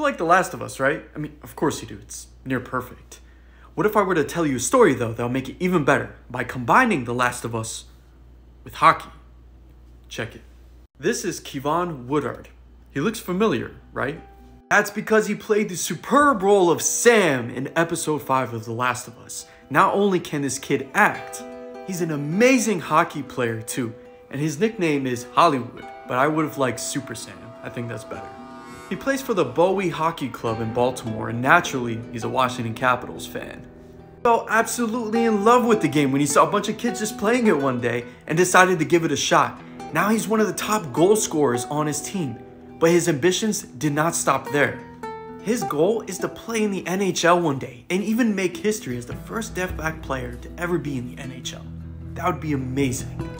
You like The Last of Us, right? I mean, of course you do. It's near perfect. What if I were to tell you a story, though, that'll make it even better by combining The Last of Us with hockey? Check it. This is Keivonn Woodard. He looks familiar, right? That's because he played the superb role of Sam in episode 5 of The Last of Us. Not only can this kid act, he's an amazing hockey player too, and his nickname is Hollywood, but I would have liked Super Sam. I think that's better. He plays for the Bowie Hockey Club in Baltimore, and naturally, he's a Washington Capitals fan. He fell absolutely in love with the game when he saw a bunch of kids just playing it one day and decided to give it a shot. Now he's one of the top goal scorers on his team, but his ambitions did not stop there. His goal is to play in the NHL one day and even make history as the first deaf back player to ever be in the NHL. That would be amazing.